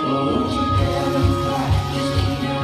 Just lean